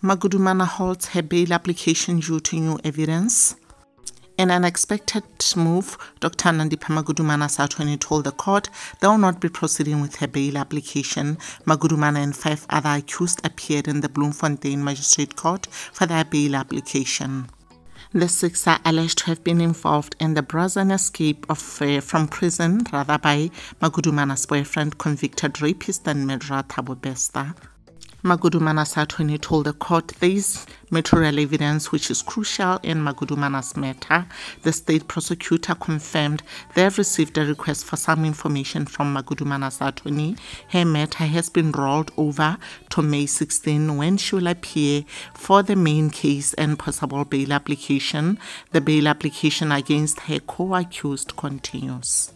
Magudumana holds her bail application due to new evidence. In an unexpected move, Dr. Nandipha Magudumana Satoni told the court they will not be proceeding with her bail application. Magudumana and five other accused appeared in the Bloemfontein Magistrate Court for their bail application. The six are alleged to have been involved in the brazen escape of uh, from prison, rather by Magudumana's boyfriend, convicted rapist and murderer Thabo Bester. Magudumana Satoni told the court there is material evidence which is crucial in Magudumana's matter. The state prosecutor confirmed they have received a request for some information from Magudumana Satoni. Her matter has been rolled over to May 16 when she will appear for the main case and possible bail application. The bail application against her co-accused continues.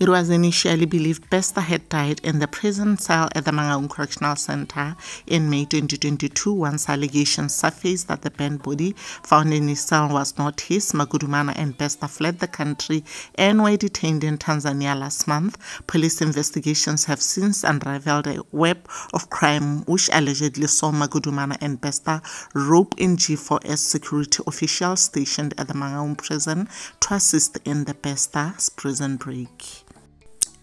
It was initially believed Bester had died in the prison cell at the Mangaung Correctional Center in May 2022 once allegations surfaced that the burned body found in his cell was not his. Magudumana and Bester fled the country and were detained in Tanzania last month. Police investigations have since unraveled a web of crime which allegedly saw Magudumana and Bester rope in G4S security officials stationed at the Mangaung prison to assist in the Bester's prison break.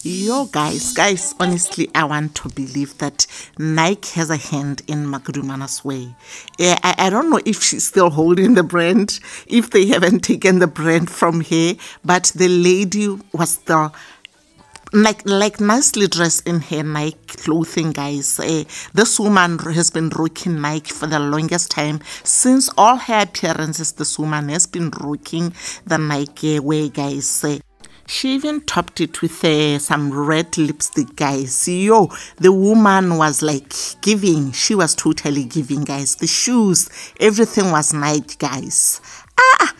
Yo, guys, guys, honestly, I want to believe that Nike has a hand in Magudumana's way. I, I don't know if she's still holding the brand, if they haven't taken the brand from her, but the lady was the like like nicely dressed in her Nike clothing, guys. Uh, this woman has been rocking Nike for the longest time since all her appearances. This woman has been rocking the Nike way, guys. Uh, she even topped it with uh, some red lipstick, guys. Yo, the woman was like giving. She was totally giving, guys. The shoes, everything was nice, guys. Ah,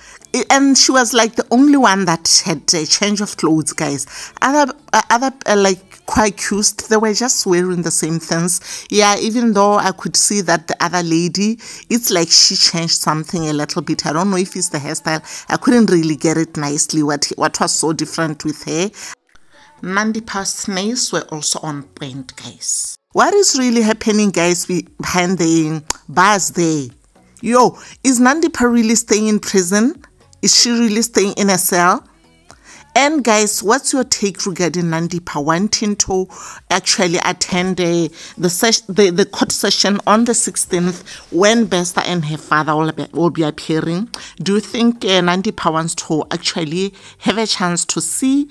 and she was like the only one that had a change of clothes, guys. Other, uh, other uh, like quite accused. They were just wearing the same things. Yeah, even though I could see that the other lady, it's like she changed something a little bit. I don't know if it's the hairstyle. I couldn't really get it nicely what, what was so different with her. Nandipha's nails were also on point, guys. What is really happening, guys, behind the bars there? Yo, is Nandipha really staying in prison? Is she really staying in a cell? And guys, what's your take regarding Nandipha wanting to actually attend the the, the, the court session on the 16th when Bester and her father will be, will be appearing? Do you think uh, Nandipha wants to actually have a chance to see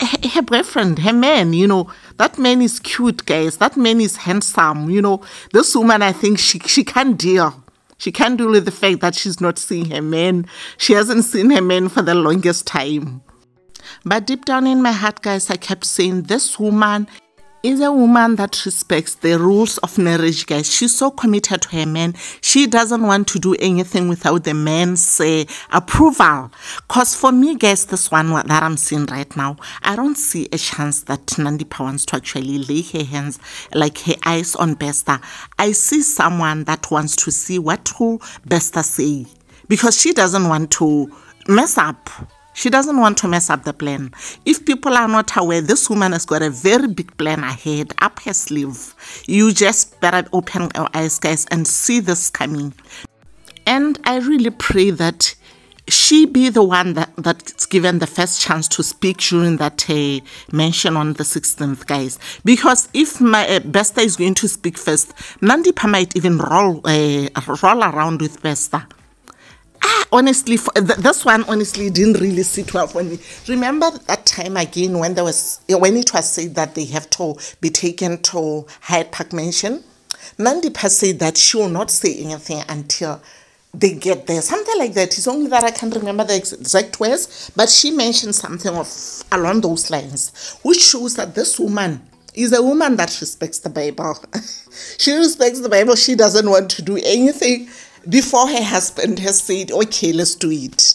her boyfriend, her man, you know, that man is cute, guys. That man is handsome, you know. This woman, I think she she can deal. She can't deal with the fact that she's not seeing her man. She hasn't seen her man for the longest time. But deep down in my heart, guys, I kept saying, This woman is a woman that respects the rules of marriage, guys. She's so committed to her man. She doesn't want to do anything without the man's uh, approval. Because for me, guys, this one that I'm seeing right now, I don't see a chance that Nandipha wants to actually lay her hands, like her eyes on Bester. I see someone that wants to see what will Bester say. Because she doesn't want to mess up she doesn't want to mess up the plan. If people are not aware, this woman has got a very big plan ahead, up her sleeve. You just better open your eyes, guys, and see this coming. And I really pray that she be the one that, that's given the first chance to speak during that uh, mention on the 16th, guys. Because if my uh, Bester is going to speak first, Nandipha might even roll, uh, roll around with Bester honestly, th this one honestly didn't really sit well for me. Remember that time again when there was when it was said that they have to be taken to Hyde Park Mansion. Nandipha said that she will not say anything until they get there. Something like that. It's only that I can't remember the exact words, but she mentioned something of along those lines, which shows that this woman is a woman that respects the Bible. she respects the Bible. She doesn't want to do anything before her husband has said, okay, let's do it.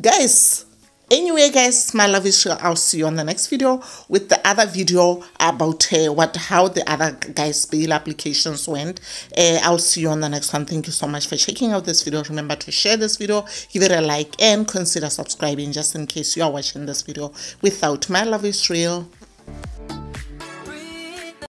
Guys, anyway guys my love is i'll see you on the next video with the other video about what how the other guys bail applications went. Uh, i'll see you on the next one. Thank you so much for checking out this video. Remember to share this video give it a like and consider subscribing just in case you are watching this video without my love is real